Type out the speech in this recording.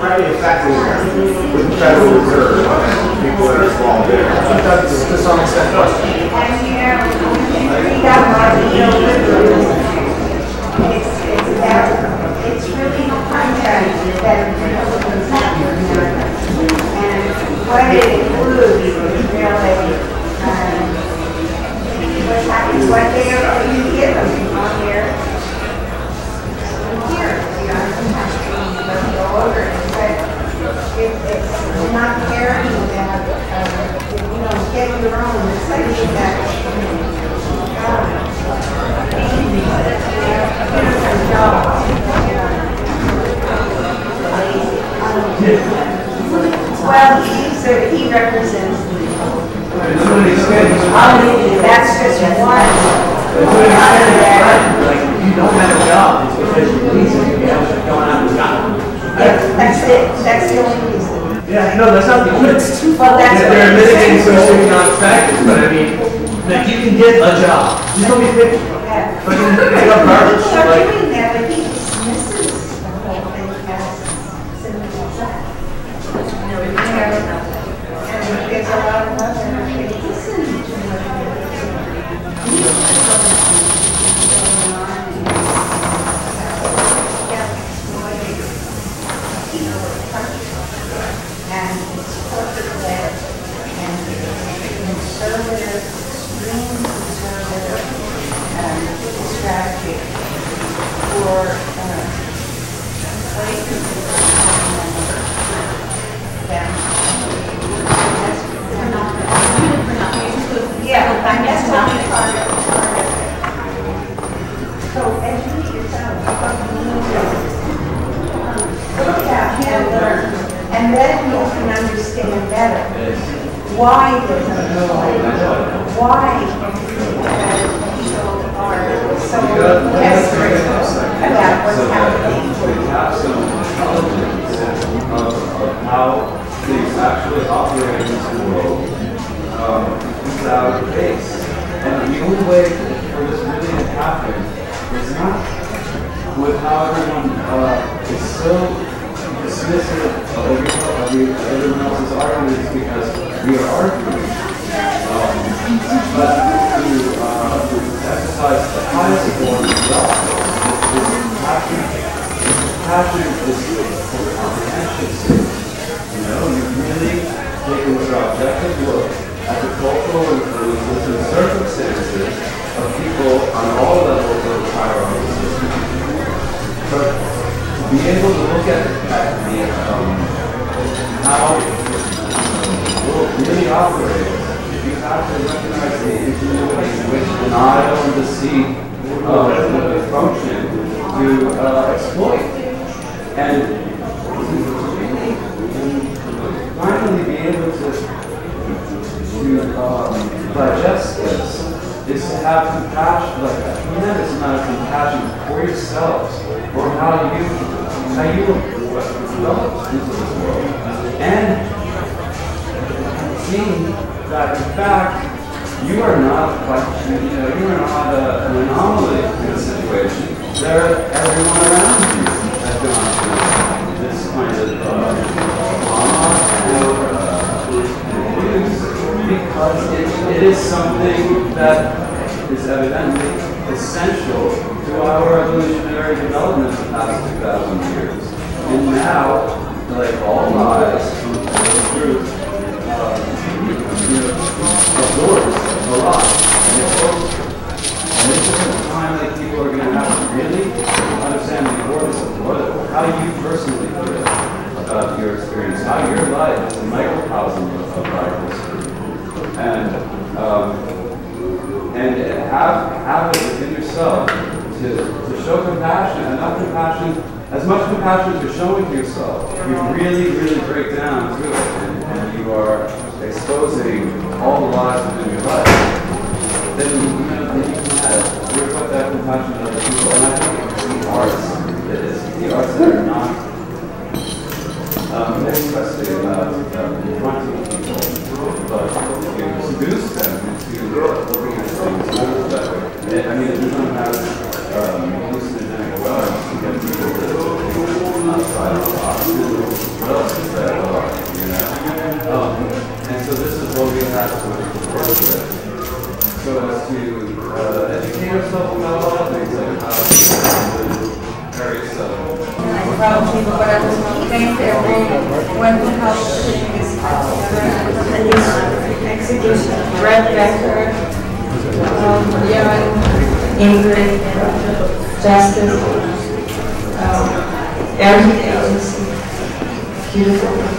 highly effective with the Federal Reserve, people that are involved there. To some extent question. Not caring about, uh, you know, getting your own, it's like that. Well, he's, a- he represents the, To an extent, that's just one. to an extent, like, if you don't have a job, it's because you're lazy, you haven't gone out and gotten one. That's it, that's the only reason. Yeah, no, that's not the, but it's too. Well, that's There what are I'm mitigating saying. socioeconomic factors, but I mean, like, you can get a job. Just don't be picky. Yeah. Fucking pick up garbage, People are like, doing that, but he dismisses the whole thing as simple as that. You know, And there's a lot of other things listen to what And it's corporate led and conservative, extreme conservative um, strategy for uh, Yeah, it. So educate look at learn, and then you can understand better why there's unemployment, why uh, people are so desperate about what's happening. We have some intelligence of, of how things actually operate in this world a. And the only way for this really to happen is not with how everyone uh, is so dismissive of everyone, every, everyone else's arguments because we are arguing. Um, but to, uh, to the highest form of God, this passion, this passion, this comprehension, you know, you really take an objective look at the cultural influences and circumstances of people on all levels of the hierarchy system. But to be able to look at, at the, um, how the world really operates, you have to recognize the infinite ways in which denial and deceit uh, function to uh, exploit. And to finally be able to, to um, digest this is to have compassion, like tremendous amount of compassion for yourselves, for how you how you developed into this world, and seeing that in fact you are not like you know you are not a, an anomaly in this situation. There, everyone around you has gone through this kind of uh, trauma or uh, abuse because it, it is something that is evidently essential to our evolutionary development the past 2,000 years. And now, like all lies, the truth uh, you know, absorbs a lot. And it's and this is a time that people are going to have to really understand the importance of what, how you personally feel about your experience, how your life is a microcosm of, of life history. And, um, and have, have it within yourself to, to show compassion, enough compassion, as much compassion as you're showing to yourself. You really, really break down to it, and, and you are exposing all the lies within your life then you know, then you can have, you that compassion on other people. And I think the arts that is, the arts that are not um, expressly about um, confronting people, but to seduce them into looking at things I mean, everyone has um, hallucinogenic to get people think outside of the lost relatives that are, you know? Um, and so this is what we have to work with. So as to uh, educate ourselves about a lot of things, like how to various uh, probably what I was thinking there when we have this execution, Brett Becker, um, Yemen, Ingrid, Justice, um, Air Hit Agency, beautiful